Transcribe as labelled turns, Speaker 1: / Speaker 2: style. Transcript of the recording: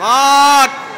Speaker 1: Mord!